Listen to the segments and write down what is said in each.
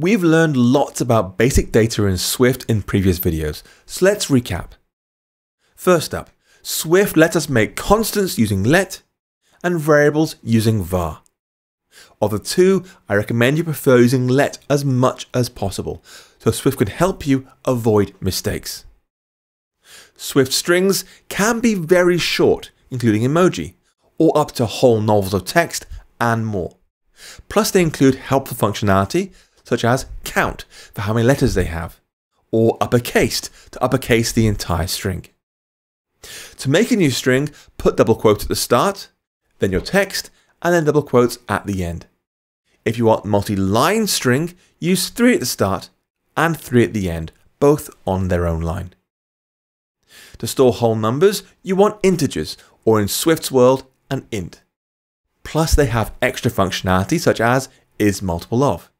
We've learned lots about basic data in Swift in previous videos, so let's recap. First up, Swift lets us make constants using let and variables using var. Of the two, I recommend you prefer using let as much as possible, so Swift can help you avoid mistakes. Swift strings can be very short, including emoji, or up to whole novels of text and more. Plus they include helpful functionality, such as count for how many letters they have, or uppercased to uppercase the entire string. To make a new string, put double quotes at the start, then your text, and then double quotes at the end. If you want multi-line string, use 3 at the start and 3 at the end, both on their own line. To store whole numbers, you want integers, or in Swift's world, an int. Plus they have extra functionality such as is multiple of.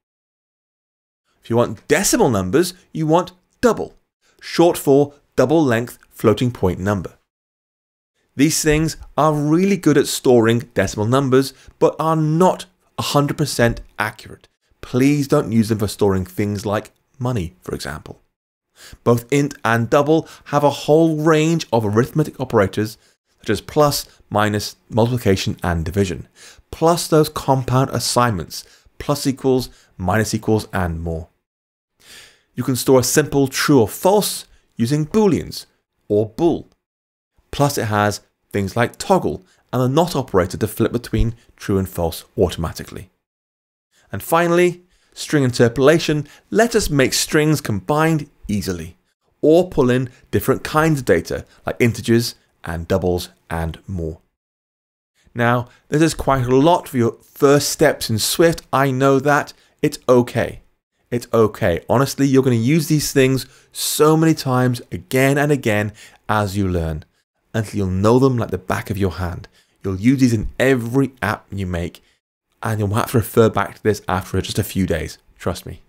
If you want decimal numbers, you want double, short for double length floating point number. These things are really good at storing decimal numbers, but are not 100% accurate. Please don't use them for storing things like money, for example. Both int and double have a whole range of arithmetic operators such as plus, minus, multiplication, and division, plus those compound assignments, plus equals, minus equals, and more. You can store a simple true or false using booleans or bool. Plus it has things like toggle and a not operator to flip between true and false automatically. And finally, string interpolation let us make strings combined easily, or pull in different kinds of data like integers and doubles and more. Now, this is quite a lot for your first steps in Swift. I know that. It's okay. It's okay. Honestly, you're going to use these things so many times again and again as you learn until you'll know them like the back of your hand. You'll use these in every app you make and you'll have to refer back to this after just a few days. Trust me.